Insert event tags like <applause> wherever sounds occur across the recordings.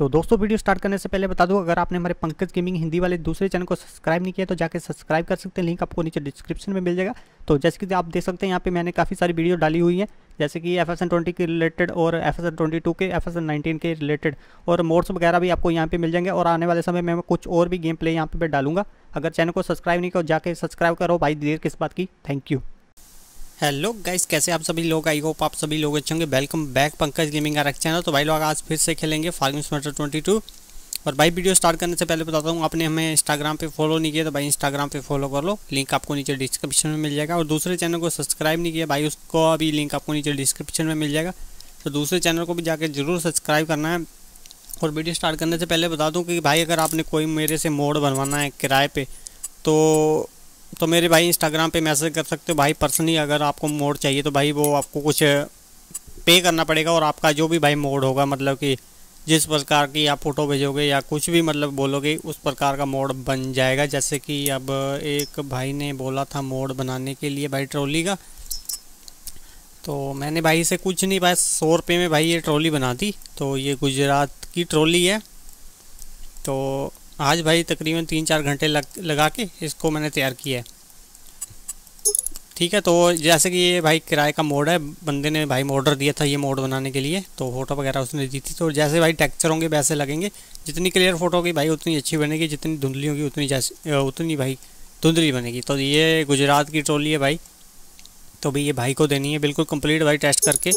तो दोस्तों, video start करने से पहले बता दूँ, अगर आपने हमारे पंकज गेमिंग हिंदी वाले दूसरे चैनल को सब्सक्राइब नहीं किया तो जाके सब्सक्राइब कर सकते हैं। लिंक आपको नीचे डिस्क्रिप्शन में मिल जाएगा। तो जैसे कि आप देख सकते हैं, यहाँ पे मैंने काफ़ी सारी वीडियो डाली हुई है, जैसे कि एफ़ एस ट्वेंटी के रिलेटेड और एफ़ एस ट्वेंटी टू के एफ़ एस नाइनटीन के रिलेटेड और मोड्स वगैरह भी आपको यहाँ पे मिल जाएँगे। और आने वाले समय में मैं कुछ और भी गेम प्ले यहाँ पे डालूँगा। अगर चैनल को सब्सक्राइब नहीं करो जाके सब्सक्राइब करो। भाई, देर किस बात की? थैंक यू हेलो गाइस कैसे आप सभी लोग? आई होप आप सभी लोग अच्छे होंगे। वेलकम बैक पंकज गेमिंग का चैनल तो भाई लोग, आज फिर से खेलेंगे फ़ार्मिंग स्मार्टर ट्वेंटी टू और भाई वीडियो स्टार्ट करने से पहले बताता हूँ, आपने हमें इंस्टाग्राम पे फॉलो नहीं किया तो भाई इंस्टाग्राम पे फॉलो कर लो। लिंक आपको नीचे डिस्क्रिप्शन में मिल जाएगा। और दूसरे चैनल को सब्सक्राइब नहीं किया, भाई, उसको अभी लिंक आपको नीचे डिस्क्रिप्शन में मिल जाएगा। तो दूसरे चैनल को भी जाकर ज़रूर सब्सक्राइब करना है। और वीडियो स्टार्ट करने से पहले बता दूँ कि भाई, अगर आपने कोई मेरे से मोड बनवाना है किराए पर तो तो मेरे भाई इंस्टाग्राम पे मैसेज कर सकते हो। भाई पर्सनली अगर आपको मोड चाहिए तो भाई वो आपको कुछ पे करना पड़ेगा और आपका जो भी भाई मोड होगा मतलब कि जिस प्रकार की आप फ़ोटो भेजोगे या कुछ भी मतलब बोलोगे, उस प्रकार का मोड बन जाएगा। जैसे कि अब एक भाई ने बोला था मोड बनाने के लिए भाई ट्रॉली का। तो मैंने भाई से कुछ नहीं भाई सौ रुपये में भाई ये ट्रॉली बना दी। तो ये गुजरात की ट्रॉली है। तो आज भाई तकरीबन तीन चार घंटे लग, लगा के इसको मैंने तैयार किया है। ठीक है तो जैसे कि ये भाई किराए का मोड है, बंदे ने भाई ऑर्डर दिया था ये मोड बनाने के लिए तो फ़ोटो वगैरह उसने दी थी। तो जैसे भाई टेक्चर होंगे वैसे लगेंगे। जितनी क्लियर फ़ोटो होगी भाई, उतनी अच्छी बनेगी, जितनी धुंधली होगी उतनी जैसे उतनी भाई धुंधली बनेगी। तो ये गुजरात की ट्रॉली है भाई। तो भाई ये भाई को देनी है, बिल्कुल कंप्लीट भाई टेस्ट करके।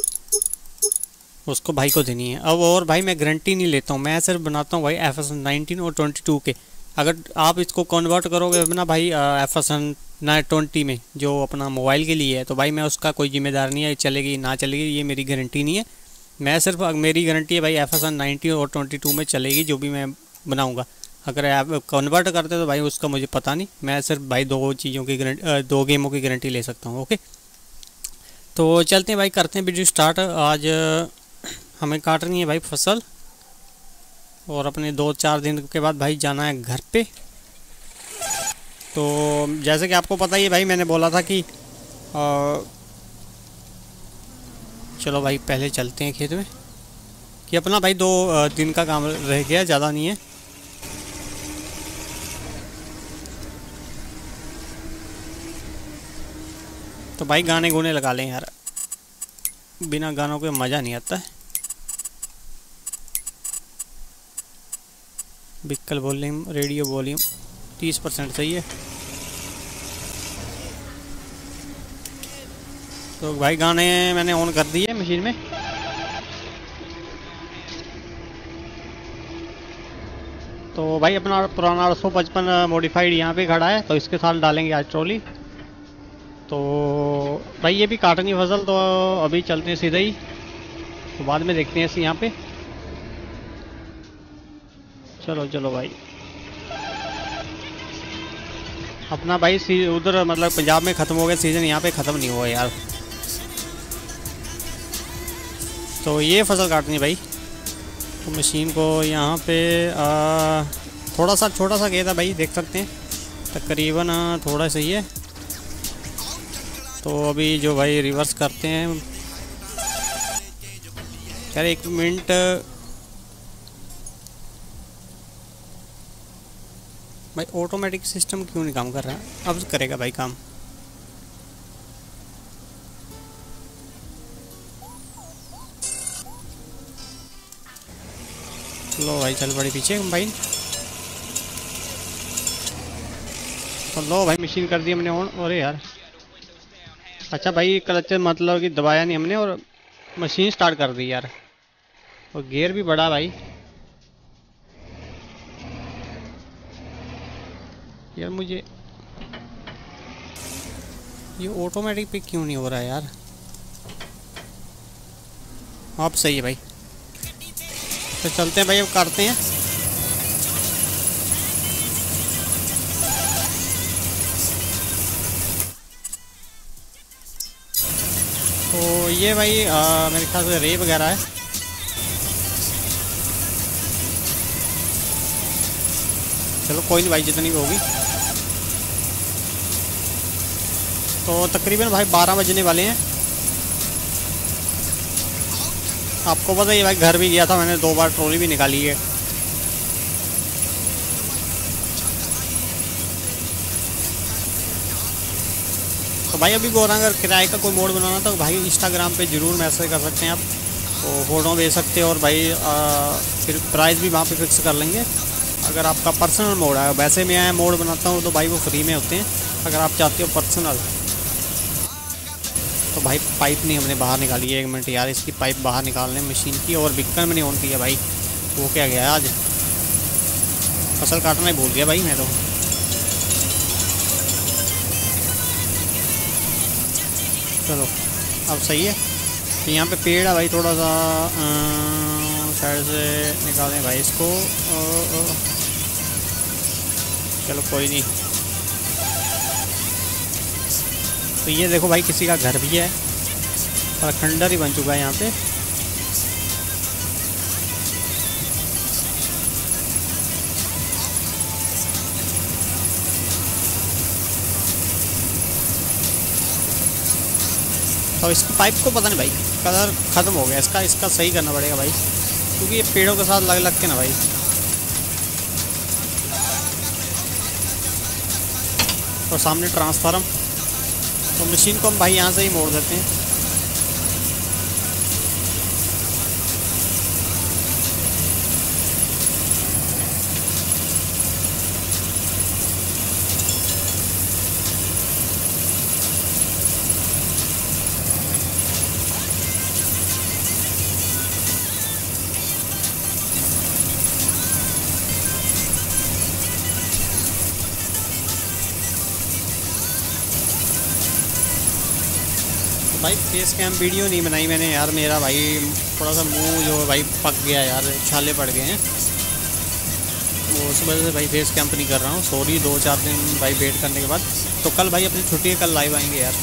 उसको भाई को देनी है। अब और भाई मैं गारंटी नहीं लेता हूँ। मैं सिर्फ़ बनाता हूँ भाई एफ़ एस नाइनटीन और ट्वेंटी टू के। अगर आप इसको कन्वर्ट करोगे अपना भाई एफ़ एस ना ट्वेंटी में, जो अपना मोबाइल के लिए है तो भाई मैं उसका कोई जिम्मेदार नहीं है चलेगी, ना चलेगी, ये मेरी गारंटी नहीं है। मैं सिर्फ़ मेरी गारंटी है भाई एफ़ एस और ट्वेंटी टू में चलेगी, जो भी मैं बनाऊँगा। अगर आप कन्वर्ट करते तो भाई उसका मुझे पता नहीं। मैं सिर्फ़ भाई दो चीज़ों की दो गेमों की गारंटी ले सकता हूँ ओके तो चलते हैं भाई, करते हैं वीडियो स्टार्ट आज हमें काटनी है भाई फ़सल। और अपने दो चार दिन के बाद भाई जाना है घर पे। तो जैसे कि आपको पता ही है भाई मैंने बोला था कि आ, चलो भाई पहले चलते हैं खेत में। कि अपना भाई दो दिन का काम रह गया ज़्यादा नहीं है। तो भाई गाने गुने लगा लें यार। बिना गानों के मज़ा नहीं आता है। व्हीकल वॉल्यूम, रेडियो वॉल्यूम, तीस परसेंट सही है। तो भाई गाने मैंने ऑन कर दिए मशीन में। तो भाई अपना पुराना आठ सौ पचपन मोडिफाइड यहाँ पे खड़ा है तो इसके साथ डालेंगे आज ट्रॉली तो भाई ये भी काटनी फ़सल तो अभी चलते हैं सीधे ही। तो बाद में देखते हैं इसे यहाँ पे। चलो चलो भाई। अपना भाई उधर मतलब पंजाब में ख़त्म हो गया सीज़न यहाँ पे ख़त्म नहीं हुआ यार। तो ये फ़सल काटनी भाई। तो मशीन को यहाँ पे आ, थोड़ा सा छोटा सा गया था भाई देख सकते हैं। तकरीबन थोड़ा सही है। तो अभी जो भाई रिवर्स करते हैं। यार एक मिनट भाई ऑटोमेटिक सिस्टम क्यों नहीं काम कर रहा? है अब करेगा भाई काम। लो भाई, चल बड़ी पीछे, भाई। तो लो भाई मशीन कर दी हमने ऑन अरे यार। अच्छा भाई क्लच मतलब कि दबाया नहीं हमने, और मशीन स्टार्ट कर दी यार। और गियर भी बड़ा भाई। यार मुझे ये ऑटोमेटिक पे क्यों नहीं हो रहा यार? आप सही है भाई। तो चलते हैं भाई अब करते हैं। तो ये भाई आ, मेरे ख्याल से रे वगैरह है। चलो कोई नहीं भाई जितनी भी होगी। तो तकरीबन भाई बारह बजने वाले हैं। आपको पता ही भाई घर भी गया था मैंने दो बार ट्रॉली भी निकाली है। तो भाई अभी बोल रहा अगर किराए का कोई मोड बनाना तो भाई इंस्टाग्राम पे ज़रूर मैसेज कर सकते हैं आप। तो फ़ोटो भेज सकते हैं और भाई आ, फिर प्राइस भी वहाँ पे फिक्स कर लेंगे। अगर आपका पर्सनल मोड है वैसे मैं मोड बनाता हूँ तो भाई वो फ्री में होते हैं। अगर आप चाहते हो पर्सनल तो भाई पाइप नहीं हमने बाहर निकाली है एक मिनट यार इसकी पाइप बाहर निकालने मशीन की और बिक्कर में नहीं ऑन किया भाई। वो क्या गया आज? फ़सल काटना ही भूल गया भाई मैं तो। चलो अब सही है। तो यहाँ पे पेड़ है भाई थोड़ा सा साइड से निकालें भाई इसको। ओ, ओ, चलो कोई नहीं। तो ये देखो भाई, किसी का घर भी है। और खंडर ही बन चुका है यहाँ पे। तो इसकी पाइप को पता नहीं भाई कलर ख़त्म हो गया। इसका इसका सही करना पड़ेगा भाई। क्योंकि ये पेड़ों के साथ लग लग के ना भाई। और सामने ट्रांसफार्म तो मशीन को हम भाई यहाँ से ही मोड़ देते हैं। भाई फेस कैम वीडियो नहीं बनाई मैंने यार मेरा भाई थोड़ा सा मुँह जो भाई पक गया यार छाले पड़ गए हैं। वो उस वजह से भाई फेस कैंप नहीं कर रहा हूँ। सॉरी दो चार दिन भाई वेट करने के बाद। तो कल भाई अपनी छुट्टी है कल लाइव आएँगे यार।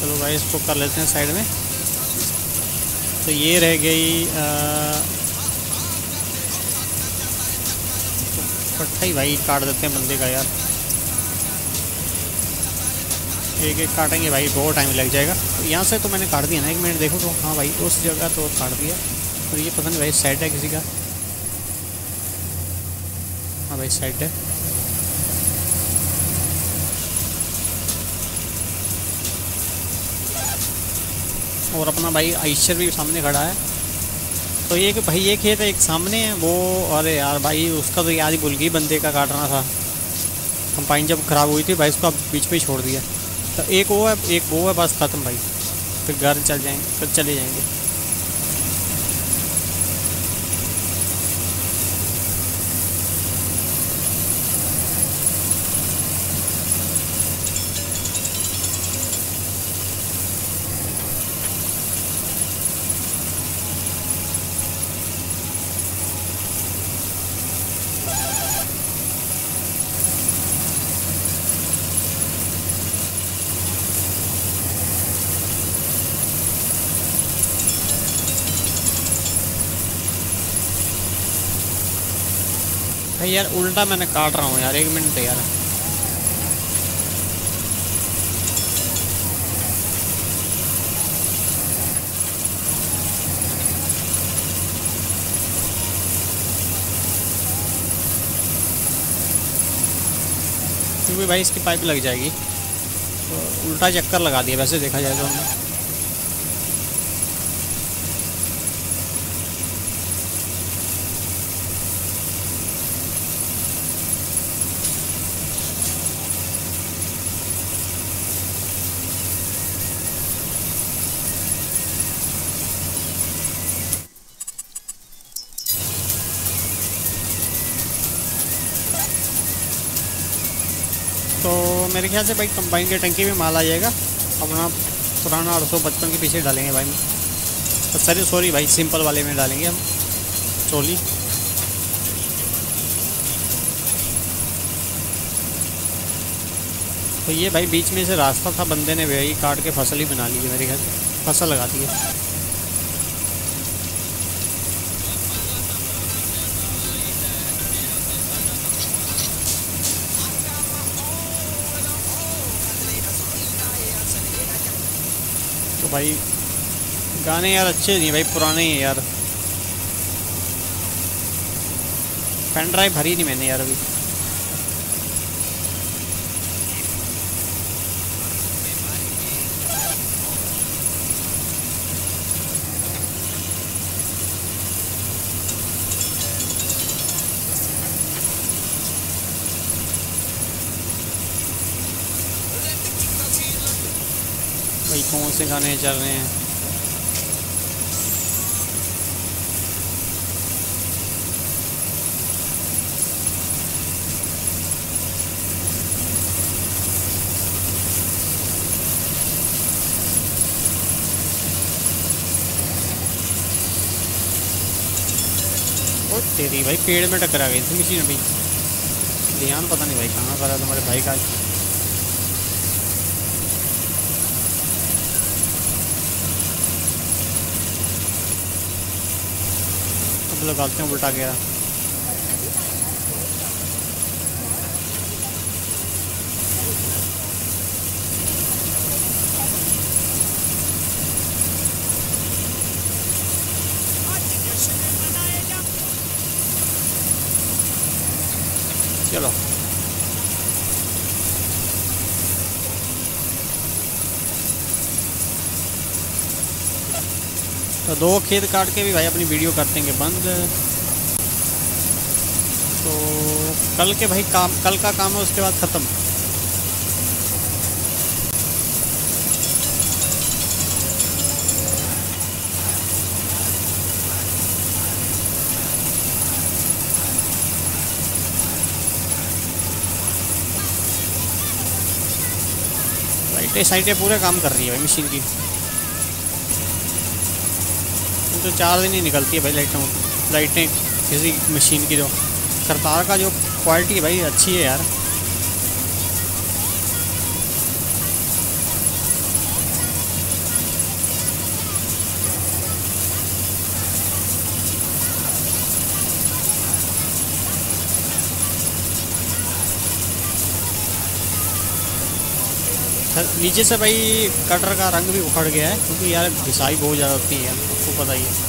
चलो भाई इसको कर लेते हैं साइड में। तो ये रह गई आ, ही भाई काट देते हैं बंदे का यार। एक एक काटेंगे भाई, बहुत टाइम लग जाएगा। तो यहाँ से तो मैंने काट दिया ना, एक मिनट देखो तो। हाँ भाई, उस जगह तो काट दिया। और ये पता नहीं भाई साइड है किसी का? हाँ भाई साइड है। और अपना भाई आइशर भी सामने खड़ा है। तो ये कि भाई, ये खेत एक सामने है, वो अरे यार भाई उसका तो याद ही भूल गई बंदे का काटना था। कंपाइन जब ख़राब हुई थी भाई, उसको बीच में ही छोड़ दिया। तो एक वो है, एक वो है, बस ख़त्म भाई। फिर घर चल जाएँगे फिर चले जाएँगे। भाई यार, उल्टा मैंने काट रहा हूँ यार, एक मिनट यार। क्योंकि भाई इसकी पाइप लग जाएगी। तो उल्टा चक्कर लगा दिया, वैसे देखा जाए तो हमने। मेरे ख्याल से भाई कंबाइन के टंकी में माल आ जाएगा अपना पुराना आठ सौ पचपन के पीछे डालेंगे भाई। तो सर सॉरी भाई सिंपल वाले में डालेंगे हम। चोली। तो ये भाई बीच में से रास्ता था, बंदे ने वही काट के फ़सल ही बना ली है मेरे ख्याल से। फ़सल लगा दी है। भाई, गाने यार अच्छे नहीं भाई, पुराने ही यार। पेन ड्राइव भरी नहीं मैंने यार अभी भाई कौन से गाने चल रहे हैं। तेरी भाई पेड़ में टकरा गई थी मशीन अभी। ध्यान पता नहीं भाई कहाँ करा तुम्हारे भाई का। लगाते हैं उल्टा गया। चलो। तो दो खेत काट के भी भाई अपनी वीडियो कर देंगे बंद। तो कल के भाई काम, कल का काम है, उसके बाद ख़त्म। साइटें पूरे काम कर रही है भाई मशीन की। तो चार दिन ही निकलती है भाई लाइटों लाइटें किसी मशीन की जो। करतार का जो क्वालिटी है भाई, अच्छी है यार। नीचे से भाई कटर का रंग भी उखड़ गया है, क्योंकि यार घिसाई बहुत ज़्यादा होती है, आपको पता ही है।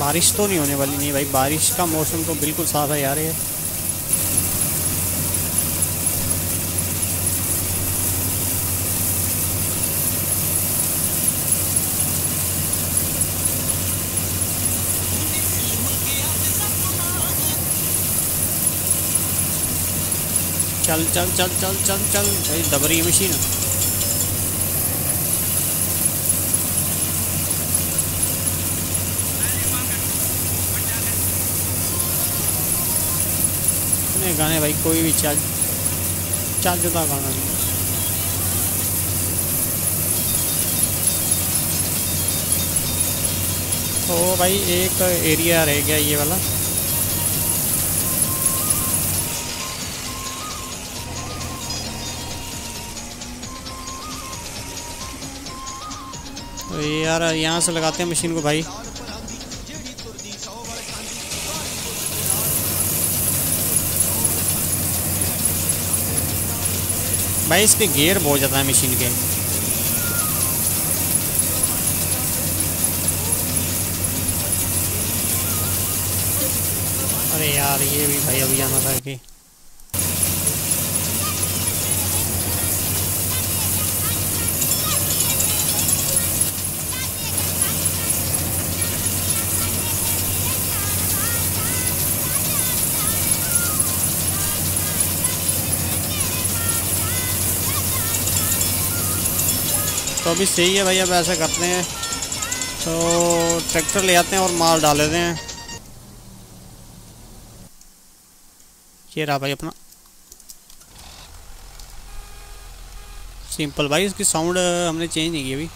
बारिश तो नहीं होने वाली, नहीं भाई, बारिश का मौसम तो बिल्कुल साफ़ है यार ये। चल चल चल चल चल चल। भाई दब रही है मशीन। इतने गाने भाई, कोई भी चल, चाल जुदा गाना नहीं। तो भाई, एक एरिया रह गया ये वाला। यार यहाँ से लगाते हैं मशीन को भाई। भाई इसके गियर बहुत ज़्यादा है मशीन के। अरे यार ये भी भाई अभी आना था कि तो अभी सही है भाई, अब ऐसा करते हैं। तो ट्रैक्टर ले आते हैं और माल डाल लेते हैं। ये रहा भाई अपना। सिंपल भाई, इसकी साउंड हमने चेंज नहीं की अभी।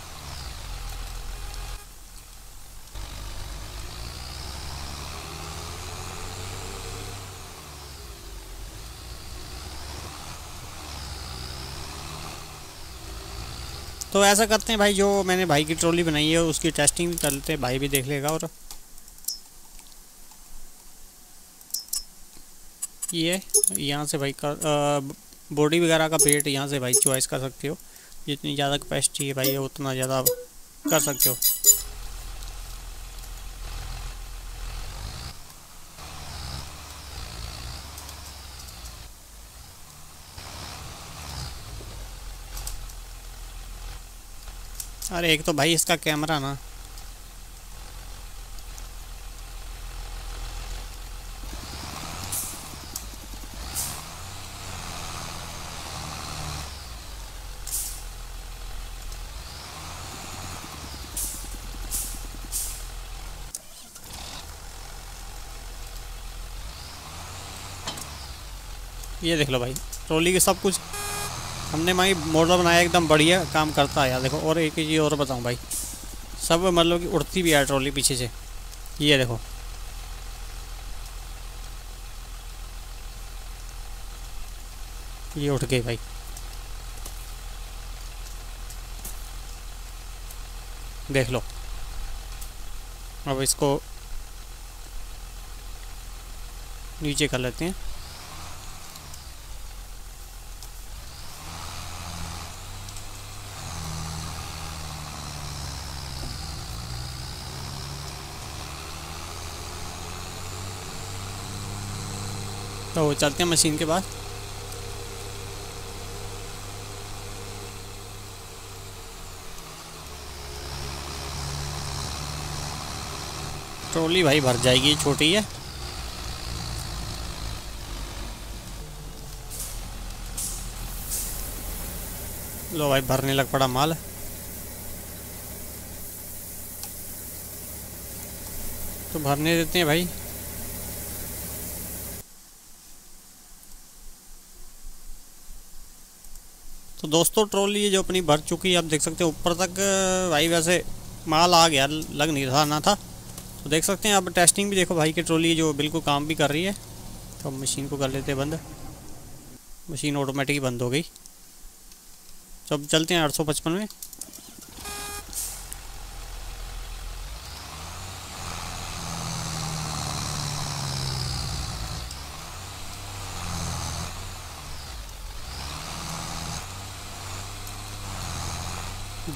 तो ऐसा करते हैं भाई, जो मैंने भाई की ट्रॉली बनाई है, उसकी टेस्टिंग भी कर लेते हैं, भाई भी देख लेगा और ये यहाँ से भाई कर बॉडी वगैरह का पेट यहाँ से भाई चॉइस कर सकते हो। जितनी ज़्यादा कैपेसिटी है भाई, उतना ज़्यादा कर सकते हो। अरे, एक तो भाई इसका कैमरा ना। ये देख लो भाई, ट्रॉली के सब कुछ। हमने भाई मॉडल बनाया, एकदम बढ़िया काम करता है यार। देखो, और एक चीज़ और बताऊँ भाई। सब मतलब कि उड़ती भी है ट्रॉली पीछे से। ये देखो। ये उठ गई भाई। देख लो। अब इसको नीचे कर लेते हैं। तो चलते हैं मशीन के बाद ट्रॉली भाई भर जाएगी, छोटी है। लो भाई, भरने लग पड़ा माल। तो भरने देते हैं भाई। तो दोस्तों, ट्रॉली ये जो अपनी भर चुकी है, आप देख सकते हैं, ऊपर तक भाई वैसे माल आ गया, लग नहीं रहा ना था। तो देख सकते हैं आप टेस्टिंग भी देखो भाई की ट्रॉली जो बिल्कुल काम भी कर रही है। तो मशीन को कर लेते हैं बंद। मशीन ऑटोमेटिक बंद हो गई। तो अब चलते हैं आठ सौ पचपन में।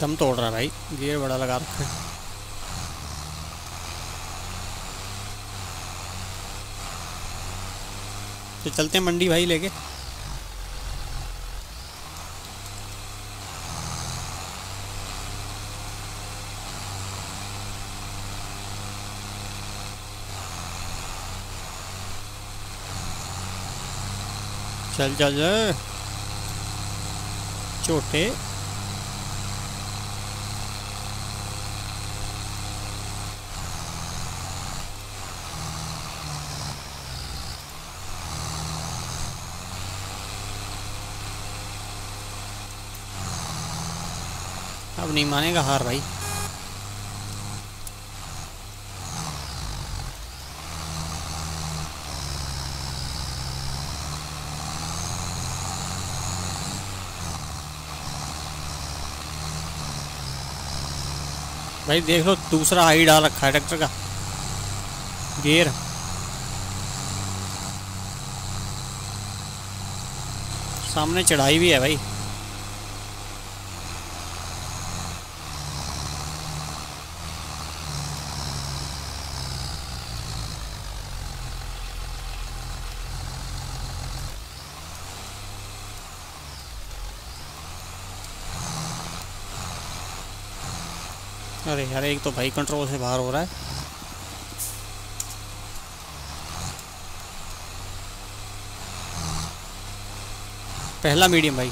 दम तोड़ रहा भाई। गियर बड़ा लगा रखा है। तो चलते हैं मंडी भाई लेके। चल चल छोटे अब नहीं मानेगा हार भाई। भाई देख लो, दूसरा हाई डाल रखा है ट्रैक्टर का। गेयर। सामने चढ़ाई भी है भाई। अरे यार एक तो भाई कंट्रोल से बाहर हो रहा है। पहला मीडियम भाई।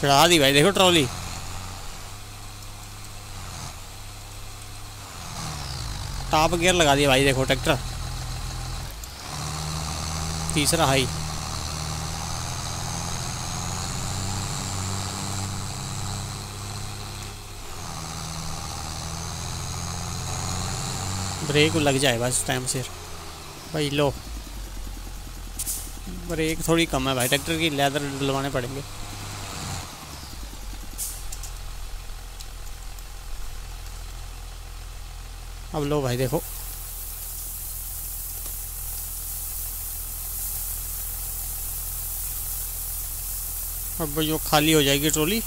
चढ़ा दी भाई, देखो ट्रॉली। टॉप गियर लगा दिया भाई, देखो ट्रैक्टर। तीसरा हाई। ब्रेक लग जाए बस टाइम से भाई लो। ब्रेक थोड़ी कम है भाई, ट्रैक्टर की लेदर डलवाने पड़ेंगे। अब लो भाई, देखो। अब जो खाली हो जाएगी ट्रॉली।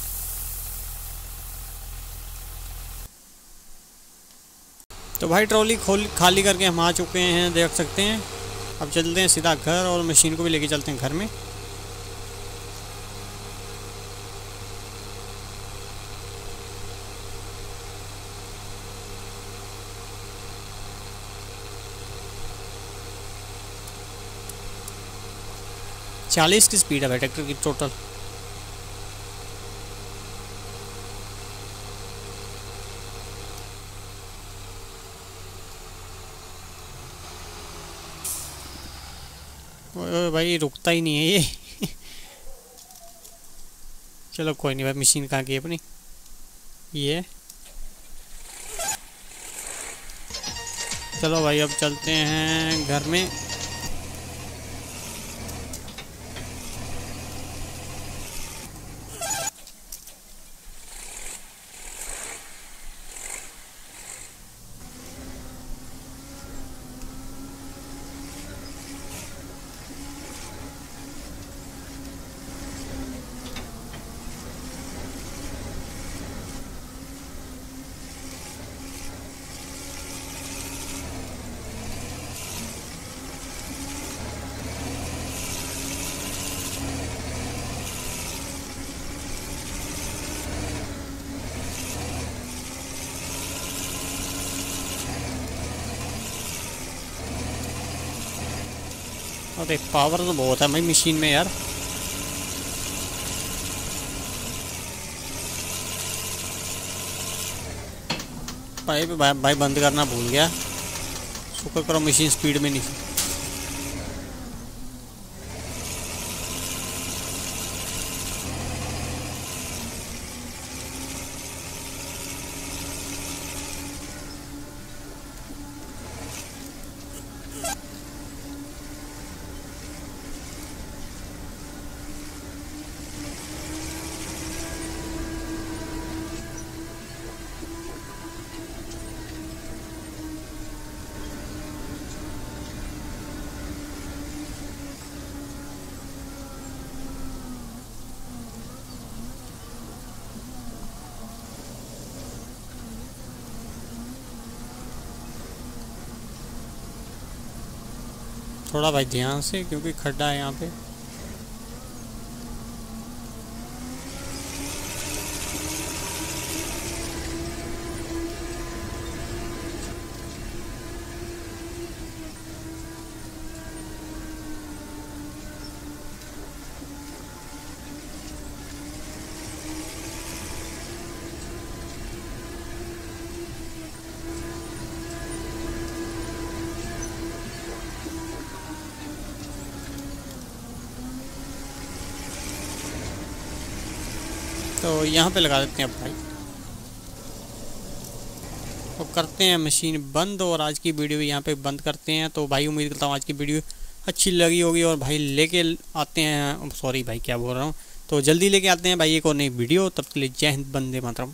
तो भाई, ट्रॉली खोल, खाली करके हम आ चुके हैं, देख सकते हैं। अब चलते हैं सीधा घर और मशीन को भी लेके चलते हैं घर में। चालीस की स्पीड है भाई ट्रैक्टर की टोटल भाई, रुकता ही नहीं है ये। <laughs> चलो, कोई नहीं भाई मशीन कहाँ की अपनी? ये। चलो भाई, अब चलते हैं घर में। अरे पावर तो बहुत है भाई मशीन में यार। भाई भाई बंद करना भूल गया। शुक्र करो मशीन स्पीड में नहीं। थोड़ा भाई ध्यान से क्योंकि खड्डा है यहाँ पे। तो यहाँ पे लगा देते हैं भाई। तो करते हैं मशीन बंद और आज की वीडियो यहाँ पे बंद करते हैं। तो भाई उम्मीद करता हूँ आज की वीडियो अच्छी लगी होगी और भाई लेके आते हैं सॉरी भाई क्या बोल रहा हूँ। तो जल्दी लेके आते हैं भाई एक और नई वीडियो। तब के लिए जय हिंद बंदे मातरम।